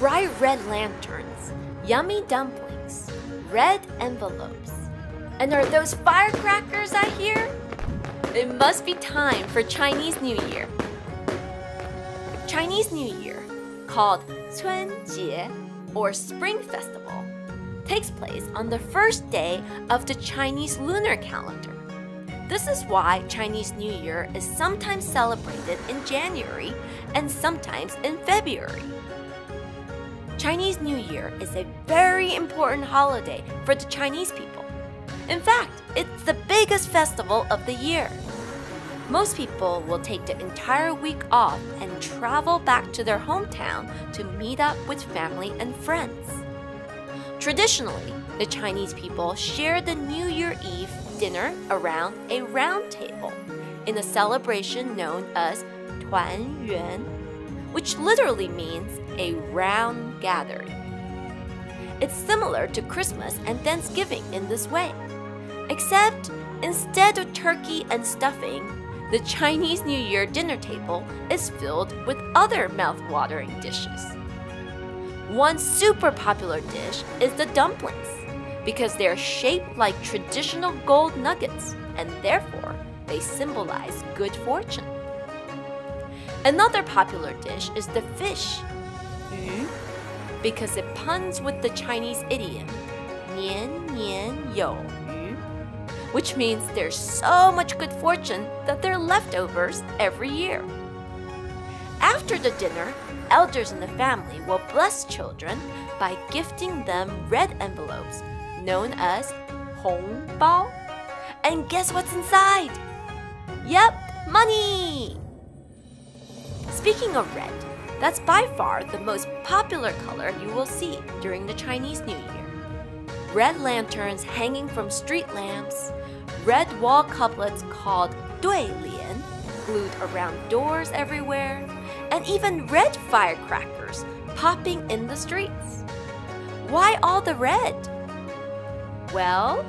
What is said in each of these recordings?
bright red lanterns, yummy dumplings, red envelopes. And are those firecrackers I hear? It must be time for Chinese New Year. Chinese New Year, called 春节 or Spring Festival, takes place on the first day of the Chinese lunar calendar. This is why Chinese New Year is sometimes celebrated in January and sometimes in February. Chinese New Year is a very important holiday for the Chinese people. In fact, it's the biggest festival of the year. Most people will take the entire week off and travel back to their hometown to meet up with family and friends. Traditionally, the Chinese people share the New Year Eve dinner around a round table in a celebration known as Tuan Yuan, which literally means a round gathering. It's similar to Christmas and Thanksgiving in this way, except instead of turkey and stuffing, the Chinese New Year dinner table is filled with other mouth-watering dishes. One super popular dish is the dumplings because they are shaped like traditional gold nuggets and therefore they symbolize good fortune. Another popular dish is the fish, yu, because it puns with the Chinese idiom 年年有余, which means there's so much good fortune that there are leftovers every year. After the dinner, elders in the family will bless children by gifting them red envelopes known as 红包. And guess what's inside? Yep, money! Speaking of red, that's by far the most popular color you will see during the Chinese New Year. Red lanterns hanging from street lamps, red wall couplets called 对联 glued around doors everywhere, and even red firecrackers popping in the streets. Why all the red? Well,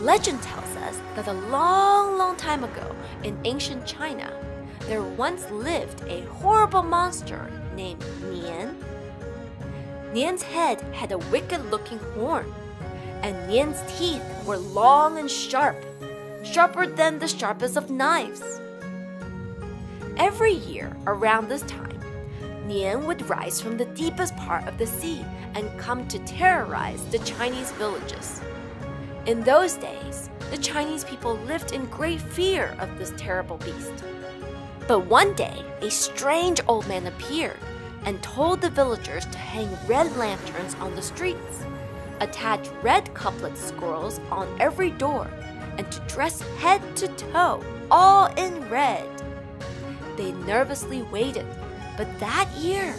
legend tells us that a long, long time ago in ancient China, there once lived a horrible monster named Nian. Nian's head had a wicked looking horn, and Nian's teeth were long and sharp, sharper than the sharpest of knives. Every year around this time, Nian would rise from the deepest part of the sea and come to terrorize the Chinese villages. In those days, the Chinese people lived in great fear of this terrible beast. But one day, a strange old man appeared and told the villagers to hang red lanterns on the streets, attach red couplet scrolls on every door, and to dress head to toe, all in red. They nervously waited, but that year,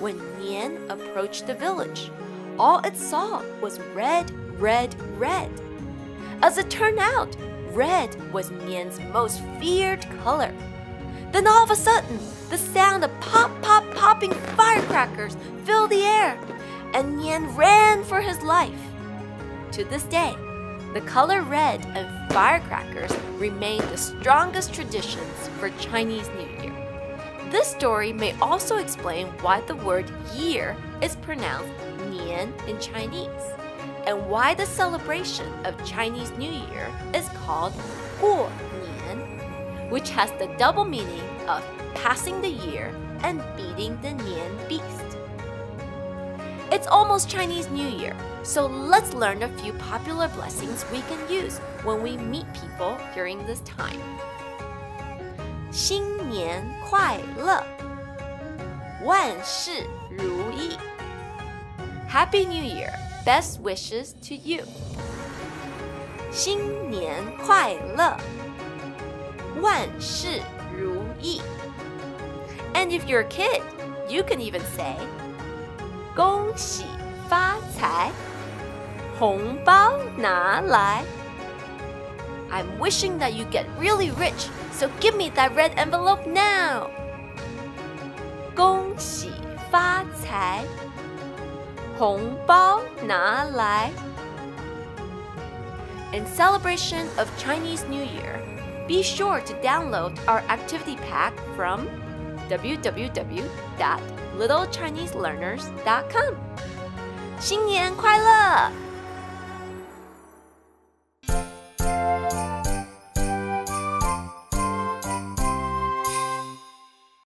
when Nian approached the village, all it saw was red, red, red. As it turned out, red was Nian's most feared color. Then all of a sudden, the sound of pop, pop, popping firecrackers filled the air, and Nian ran for his life. To this day, the color red and firecrackers remain the strongest traditions for Chinese New Year. This story may also explain why the word year is pronounced Nian in Chinese and why the celebration of Chinese New Year is called Guo which has the double meaning of passing the year and beating the Nian beast. It's almost Chinese New Year, so let's learn a few popular blessings we can use when we meet people during this time. 新年快乐，万事如意。Happy New Year! Best wishes to you. 新年快乐， 万事如意。And if you're a kid, you can even say 恭喜发财，红包拿来。I'm wishing that you get really rich, so give me that red envelope now. 恭喜发财。红包拿来. In celebration of Chinese New Year, be sure to download our activity pack from www.learning.chinese.com littlechineselearners.com. 新年快乐！